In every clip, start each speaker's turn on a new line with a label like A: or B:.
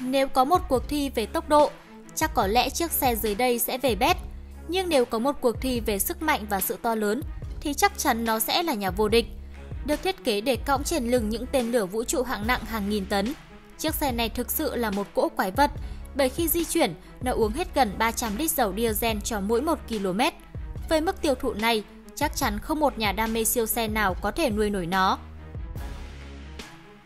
A: Nếu có một cuộc thi về tốc độ, chắc có lẽ chiếc xe dưới đây sẽ về bét. Nhưng nếu có một cuộc thi về sức mạnh và sự to lớn, thì chắc chắn nó sẽ là nhà vô địch. Được thiết kế để cõng trên lưng những tên lửa vũ trụ hạng nặng hàng nghìn tấn, chiếc xe này thực sự là một cỗ quái vật, bởi khi di chuyển, nó uống hết gần 300 lít dầu diesel cho mỗi 1 km. Với mức tiêu thụ này, chắc chắn không một nhà đam mê siêu xe nào có thể nuôi nổi nó.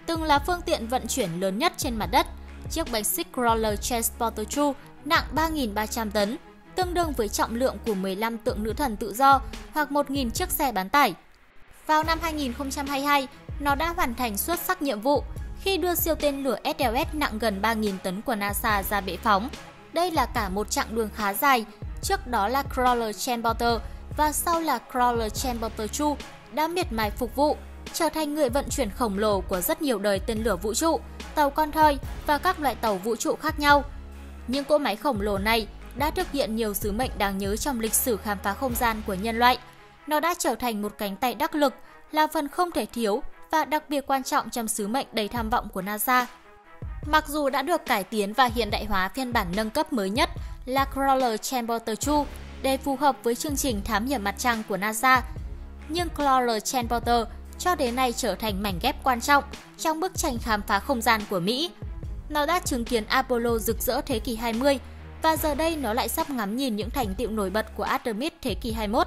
A: Từng là phương tiện vận chuyển lớn nhất trên mặt đất, chiếc bánh xích Crawler Transporter True nặng 3.300 tấn, tương đương với trọng lượng của 15 tượng nữ thần tự do hoặc 1.000 chiếc xe bán tải. Vào năm 2022, nó đã hoàn thành xuất sắc nhiệm vụ khi đưa siêu tên lửa SLS nặng gần 3.000 tấn của NASA ra bệ phóng. Đây là cả một chặng đường khá dài, trước đó là Crawler Transporter và sau là Crawler Transporter 2 đã miệt mài phục vụ, trở thành người vận chuyển khổng lồ của rất nhiều đời tên lửa vũ trụ, tàu con thoi và các loại tàu vũ trụ khác nhau. Những cỗ máy khổng lồ này đã thực hiện nhiều sứ mệnh đáng nhớ trong lịch sử khám phá không gian của nhân loại. Nó đã trở thành một cánh tay đắc lực, là phần không thể thiếu và đặc biệt quan trọng trong sứ mệnh đầy tham vọng của NASA. Mặc dù đã được cải tiến và hiện đại hóa phiên bản nâng cấp mới nhất là Crawler Transporter 2 để phù hợp với chương trình thám hiểm mặt trăng của NASA, nhưng Crawler Transporter cho đến nay trở thành mảnh ghép quan trọng trong bức tranh khám phá không gian của Mỹ. Nó đã chứng kiến Apollo rực rỡ thế kỷ 20 và giờ đây nó lại sắp ngắm nhìn những thành tựu nổi bật của Artemis thế kỷ 21.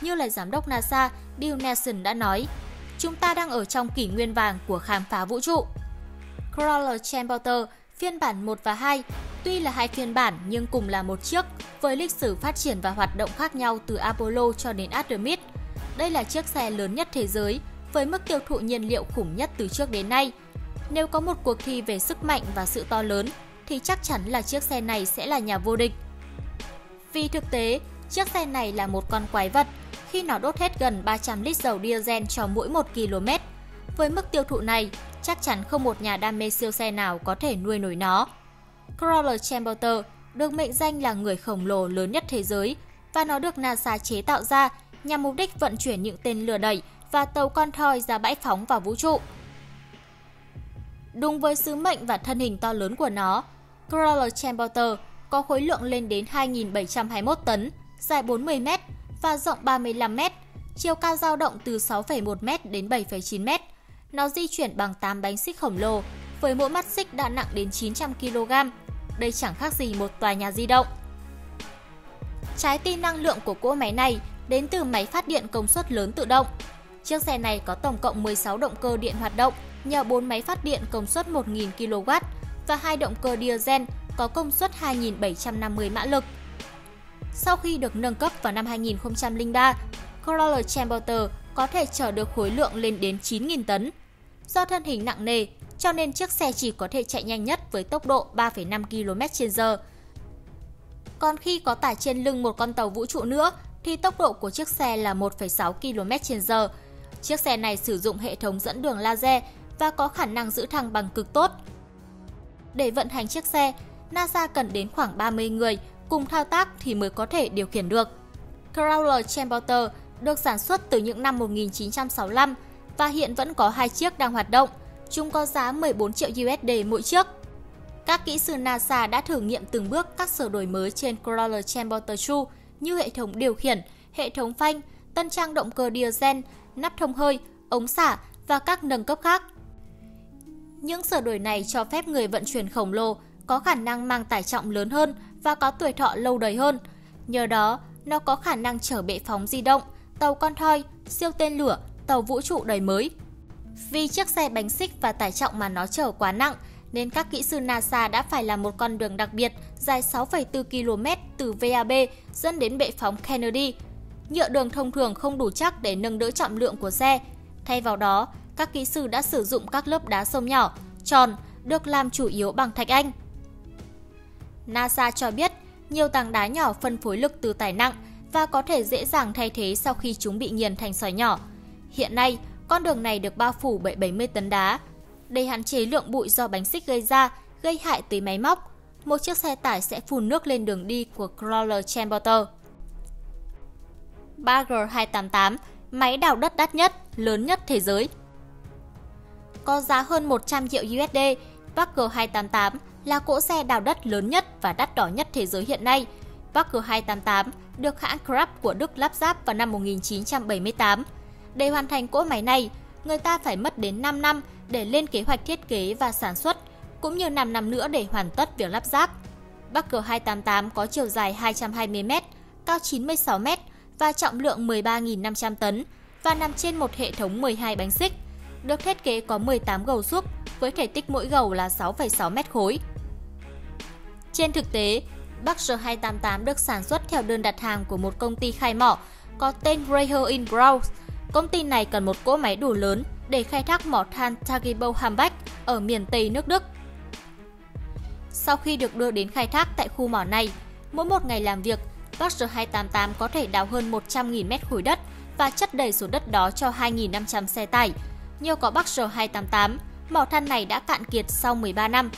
A: Như lời giám đốc NASA Bill Nelson đã nói, chúng ta đang ở trong kỷ nguyên vàng của khám phá vũ trụ. Crawler Chamberter phiên bản 1 và 2 tuy là hai phiên bản nhưng cùng là một chiếc với lịch sử phát triển và hoạt động khác nhau từ Apollo cho đến Artemis. Đây là chiếc xe lớn nhất thế giới với mức tiêu thụ nhiên liệu khủng nhất từ trước đến nay. Nếu có một cuộc thi về sức mạnh và sự to lớn thì chắc chắn là chiếc xe này sẽ là nhà vô địch. Vì thực tế, chiếc xe này là một con quái vật khi nó đốt hết gần 300 lít dầu diesel cho mỗi 1 km. Với mức tiêu thụ này, chắc chắn không một nhà đam mê siêu xe nào có thể nuôi nổi nó. Crawler Chamberter được mệnh danh là người khổng lồ lớn nhất thế giới và nó được NASA chế tạo ra nhằm mục đích vận chuyển những tên lửa đẩy và tàu con thoi ra bãi phóng vào vũ trụ. Đúng với sứ mệnh và thân hình to lớn của nó, Crawler Chamberter có khối lượng lên đến 2.721 tấn, dài 40 m và rộng 35 m, chiều cao dao động từ 6,1 m đến 7,9 m. Nó di chuyển bằng 8 bánh xích khổng lồ, với mỗi mắt xích đã nặng đến 900 kg. Đây chẳng khác gì một tòa nhà di động. Trái tim năng lượng của cỗ máy này đến từ máy phát điện công suất lớn tự động. Chiếc xe này có tổng cộng 16 động cơ điện hoạt động nhờ 4 máy phát điện công suất 1.000 kW và hai động cơ diesel có công suất 2.750 mã lực. Sau khi được nâng cấp vào năm 2003, Corolla Chamberter có thể chở được khối lượng lên đến 9.000 tấn. Do thân hình nặng nề, cho nên chiếc xe chỉ có thể chạy nhanh nhất với tốc độ 3,5 km/h. Còn khi có tải trên lưng một con tàu vũ trụ nữa, thì tốc độ của chiếc xe là 1,6 km/h. Chiếc xe này sử dụng hệ thống dẫn đường laser và có khả năng giữ thăng bằng cực tốt. Để vận hành chiếc xe, NASA cần đến khoảng 30 người cùng thao tác thì mới có thể điều khiển được. Crawler Chamberter được sản xuất từ những năm 1965 và hiện vẫn có hai chiếc đang hoạt động. Chúng có giá 14 triệu USD mỗi chiếc. Các kỹ sư NASA đã thử nghiệm từng bước các sửa đổi mới trên Crawler Chamberter 2 như hệ thống điều khiển, hệ thống phanh, tân trang động cơ diesel, nắp thông hơi, ống xả và các nâng cấp khác. Những sửa đổi này cho phép người vận chuyển khổng lồ có khả năng mang tải trọng lớn hơn và có tuổi thọ lâu đời hơn. Nhờ đó, nó có khả năng chở bệ phóng di động, tàu con thoi, siêu tên lửa, tàu vũ trụ đời mới. Vì chiếc xe bánh xích và tải trọng mà nó chở quá nặng, nên các kỹ sư NASA đã phải làm một con đường đặc biệt dài 6,4 km từ VAB dẫn đến bệ phóng Kennedy. Nhựa đường thông thường không đủ chắc để nâng đỡ trọng lượng của xe. Thay vào đó, các kỹ sư đã sử dụng các lớp đá sông nhỏ, tròn, được làm chủ yếu bằng thạch anh. NASA cho biết nhiều tảng đá nhỏ phân phối lực từ tải nặng và có thể dễ dàng thay thế sau khi chúng bị nghiền thành sỏi nhỏ. Hiện nay, con đường này được bao phủ bởi 70 tấn đá. Để hạn chế lượng bụi do bánh xích gây ra, gây hại tới máy móc, một chiếc xe tải sẽ phun nước lên đường đi của Crawler Chamberter. Bagger 288, máy đào đất đắt nhất, lớn nhất thế giới. Có giá hơn 100 triệu USD, Parker 288 là cỗ xe đào đất lớn nhất và đắt đỏ nhất thế giới hiện nay. Parker 288 được hãng Krupp của Đức lắp ráp vào năm 1978. Để hoàn thành cỗ máy này, người ta phải mất đến 5 năm để lên kế hoạch thiết kế và sản xuất, cũng như 5 năm nữa để hoàn tất việc lắp ráp. Parker 288 có chiều dài 220m, cao 96m và trọng lượng 13.500 tấn và nằm trên một hệ thống 12 bánh xích. Được thiết kế có 18 gầu xúc với thể tích mỗi gầu là 6,6 mét khối. Trên thực tế, Baxter 288 được sản xuất theo đơn đặt hàng của một công ty khai mỏ có tên Reher in Browse Công ty này cần một cỗ máy đủ lớn để khai thác mỏ than Tagibo Hambach ở miền Tây nước Đức. Sau khi được đưa đến khai thác tại khu mỏ này, mỗi một ngày làm việc, Baxter 288 có thể đào hơn 100.000 mét khối đất và chất đầy số đất đó cho 2.500 xe tải. Nhờ có Baxter 288, mỏ than này đã cạn kiệt sau 13 năm.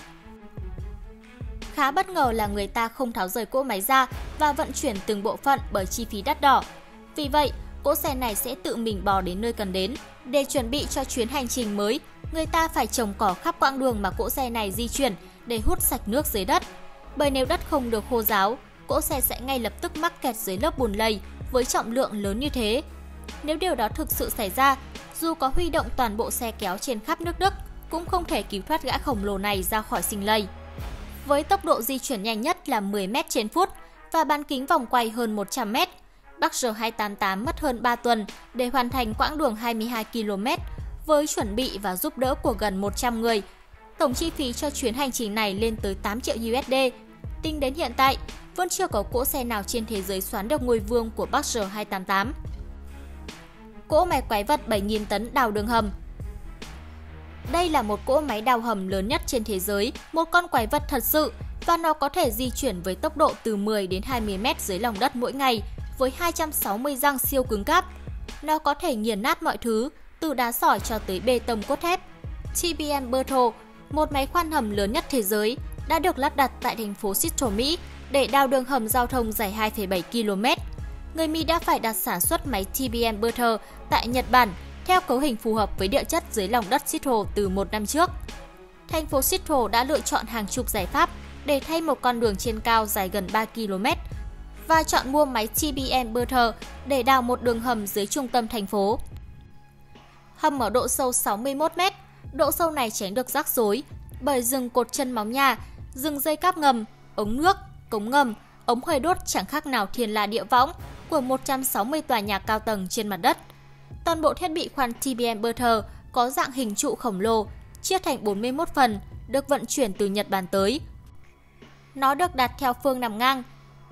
A: Khá bất ngờ là người ta không tháo rời cỗ máy ra và vận chuyển từng bộ phận bởi chi phí đắt đỏ. Vì vậy, cỗ xe này sẽ tự mình bò đến nơi cần đến. Để chuẩn bị cho chuyến hành trình mới, người ta phải trồng cỏ khắp quãng đường mà cỗ xe này di chuyển để hút sạch nước dưới đất. Bởi nếu đất không được khô ráo, cỗ xe sẽ ngay lập tức mắc kẹt dưới lớp bùn lầy với trọng lượng lớn như thế. Nếu điều đó thực sự xảy ra, dù có huy động toàn bộ xe kéo trên khắp nước Đức, cũng không thể cứu thoát gã khổng lồ này ra khỏi sinh lây. Với tốc độ di chuyển nhanh nhất là 10 m trên phút và bán kính vòng quay hơn 100 m, Baxter 288 mất hơn 3 tuần để hoàn thành quãng đường 22 km với chuẩn bị và giúp đỡ của gần 100 người. Tổng chi phí cho chuyến hành trình này lên tới 8 triệu USD. Tính đến hiện tại, vẫn chưa có cỗ xe nào trên thế giới xoán được ngôi vương của Baxter 288. Cỗ máy quái vật 7.000 tấn đào đường hầm đây là một cỗ máy đào hầm lớn nhất trên thế giới, một con quái vật thật sự và nó có thể di chuyển với tốc độ từ 10 đến 20 mét dưới lòng đất mỗi ngày với 260 răng siêu cứng cáp. Nó có thể nghiền nát mọi thứ, từ đá sỏi cho tới bê tông cốt thép. TBM Berthold, một máy khoan hầm lớn nhất thế giới, đã được lắp đặt tại thành phố Seattle, Mỹ để đào đường hầm giao thông dài 2,7 km. Người Mỹ đã phải đặt sản xuất máy TBM Berthold tại Nhật Bản theo cấu hình phù hợp với địa chất dưới lòng đất Seattle từ một năm trước. Thành phố Seattle đã lựa chọn hàng chục giải pháp để thay một con đường trên cao dài gần 3 km và chọn mua máy TBM Bertha để đào một đường hầm dưới trung tâm thành phố. Hầm ở độ sâu 61 m, độ sâu này tránh được rắc rối bởi rừng cột chân móng nhà, rừng dây cáp ngầm, ống nước, cống ngầm, ống hơi đốt chẳng khác nào thiên la địa võng của 160 tòa nhà cao tầng trên mặt đất. Toàn bộ thiết bị khoan TBM Bertha có dạng hình trụ khổng lồ, chia thành 41 phần, được vận chuyển từ Nhật Bản tới. Nó được đặt theo phương nằm ngang.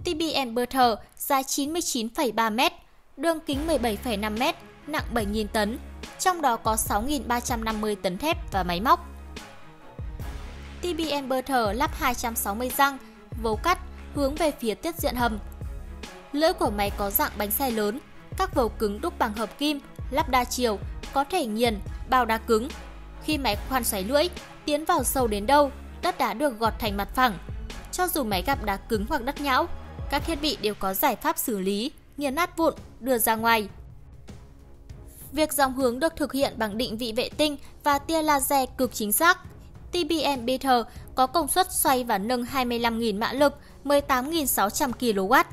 A: TBM Bertha dài 99,3 m, đường kính 17,5 m, nặng 7.000 tấn, trong đó có 6.350 tấn thép và máy móc. TBM Bertha lắp 260 răng, vấu cắt hướng về phía tiết diện hầm. Lưỡi của máy có dạng bánh xe lớn, các vầu cứng đúc bằng hợp kim lắp đa chiều, có thể nghiền, bao đá cứng. Khi máy khoan xoáy lưỡi tiến vào sâu đến đâu, đất đá được gọt thành mặt phẳng. Cho dù máy gặp đá cứng hoặc đất nhão, các thiết bị đều có giải pháp xử lý, nghiền nát vụn, đưa ra ngoài. Việc dòng hướng được thực hiện bằng định vị vệ tinh và tia laser cực chính xác. TBM Beater có công suất xoay và nâng 25.000 mã lực, 18.600 kW.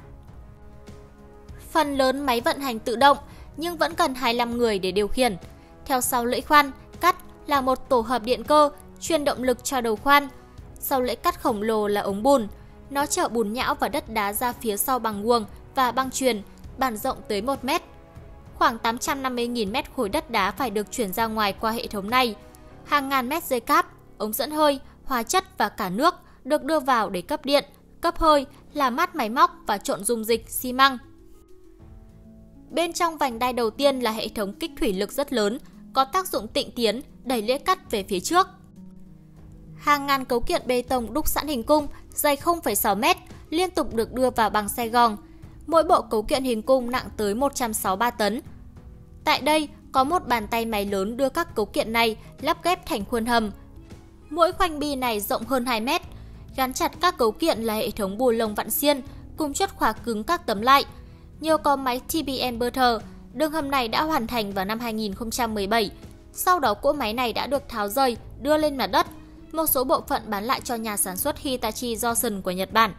A: Phần lớn máy vận hành tự động nhưng vẫn cần 25 người để điều khiển. Theo sau lưỡi khoan, cắt là một tổ hợp điện cơ truyền động lực cho đầu khoan. Sau lưỡi cắt khổng lồ là ống bùn. Nó chở bùn nhão và đất đá ra phía sau bằng guồng và băng truyền, bản rộng tới 1 mét. Khoảng 850.000 mét khối đất đá phải được chuyển ra ngoài qua hệ thống này. Hàng ngàn mét dây cáp, ống dẫn hơi, hóa chất và cả nước được đưa vào để cấp điện, cấp hơi, làm mát máy móc và trộn dung dịch, xi măng. Bên trong vành đai đầu tiên là hệ thống kích thủy lực rất lớn, có tác dụng tịnh tiến, đẩy lưỡi cắt về phía trước. Hàng ngàn cấu kiện bê tông đúc sẵn hình cung, dày 0,6 m, liên tục được đưa vào bằng xe gòn. Mỗi bộ cấu kiện hình cung nặng tới 163 tấn. Tại đây, có một bàn tay máy lớn đưa các cấu kiện này lắp ghép thành khuôn hầm. Mỗi khoanh bi này rộng hơn 2 mét, gắn chặt các cấu kiện là hệ thống bù lồng vặn xiên cùng chốt khóa cứng các tấm lại – Nhờ có máy TBM Bertha, đường hầm này đã hoàn thành vào năm 2017. Sau đó cỗ máy này đã được tháo rời, đưa lên mặt đất. một số bộ phận bán lại cho nhà sản xuất Hitachi Johnson của Nhật Bản.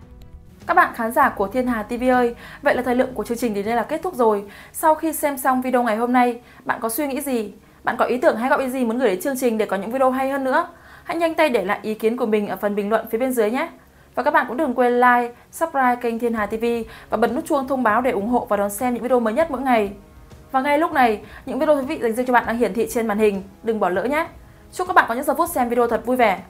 B: Các bạn khán giả của Thiên Hà TV ơi, vậy là thời lượng của chương trình đến đây là kết thúc rồi. Sau khi xem xong video ngày hôm nay, bạn có suy nghĩ gì? Bạn có ý tưởng hay góp ý gì muốn gửi đến chương trình để có những video hay hơn nữa? Hãy nhanh tay để lại ý kiến của mình ở phần bình luận phía bên dưới nhé. Và các bạn cũng đừng quên like, subscribe kênh Thiên Hà TV và bật nút chuông thông báo để ủng hộ và đón xem những video mới nhất mỗi ngày. Và ngay lúc này, những video thú vị dành riêng cho bạn đang hiển thị trên màn hình, đừng bỏ lỡ nhé. Chúc các bạn có những giờ phút xem video thật vui vẻ.